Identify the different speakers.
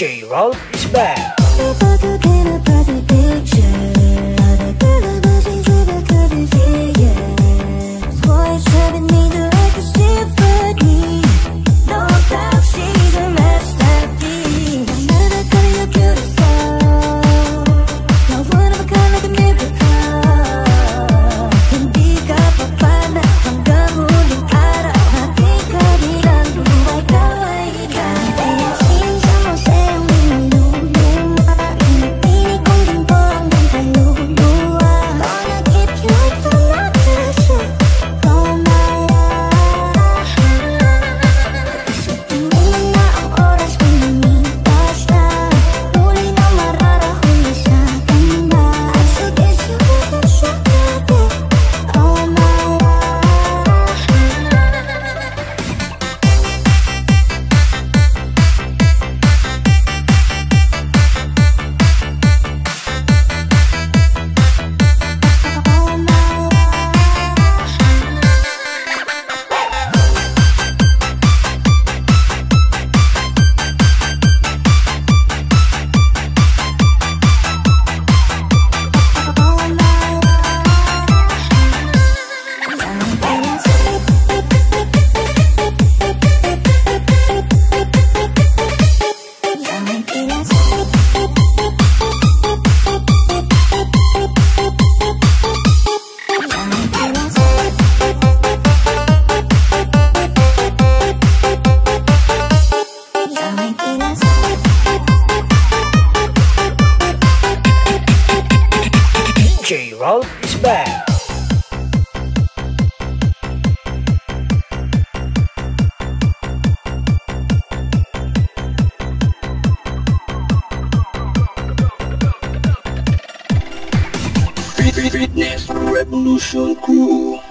Speaker 1: J-Roll is back.
Speaker 2: road is
Speaker 1: bad.
Speaker 3: Fitness Revolution Crew.